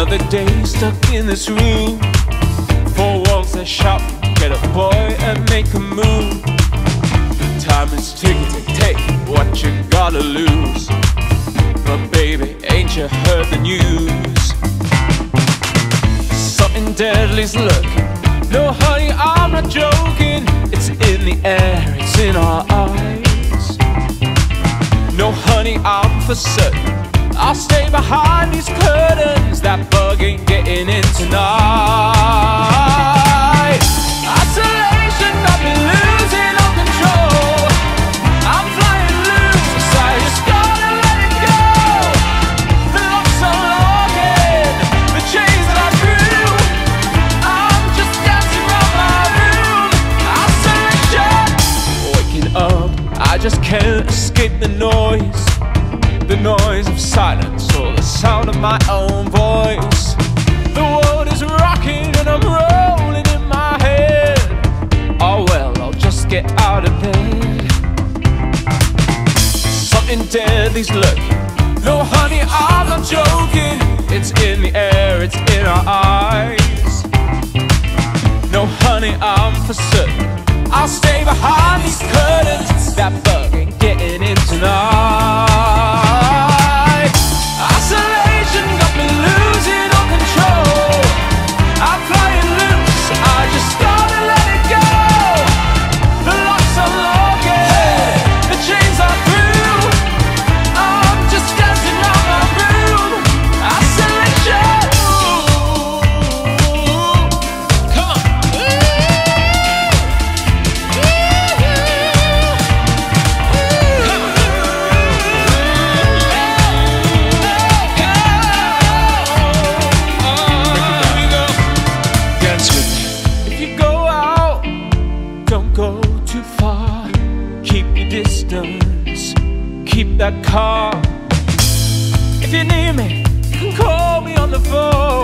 another day stuck in this room. Four walls that shout, get a boy and make a move. Time is ticking, take what you gotta lose. But baby, ain't you heard the news? Something deadly's lurking. No, honey, I'm not joking. It's in the air, it's in our eyes. No, honey, I'm for certain. I'll stay behind these curtains. That bug ain't getting in tonight. Isolation got me losing all control. I'm flying loose, I just gotta let it go. The locks are locking, the chains that I drew. I'm just dancing around my room. Isolation. Waking up, I just can't escape the noise. The noise of silence or the sound of my own voice. The world is rocking and I'm rolling in my head. Oh well, I'll just get out of bed. Something deadly's lurking. No, honey, I'm not joking. It's in the air, it's in our eyes. No, honey, I'm for certain. I'll stay behind these curtains. That bug ain't getting in tonight. Keep your distance, keep that car. If you need me, you can call me on the phone.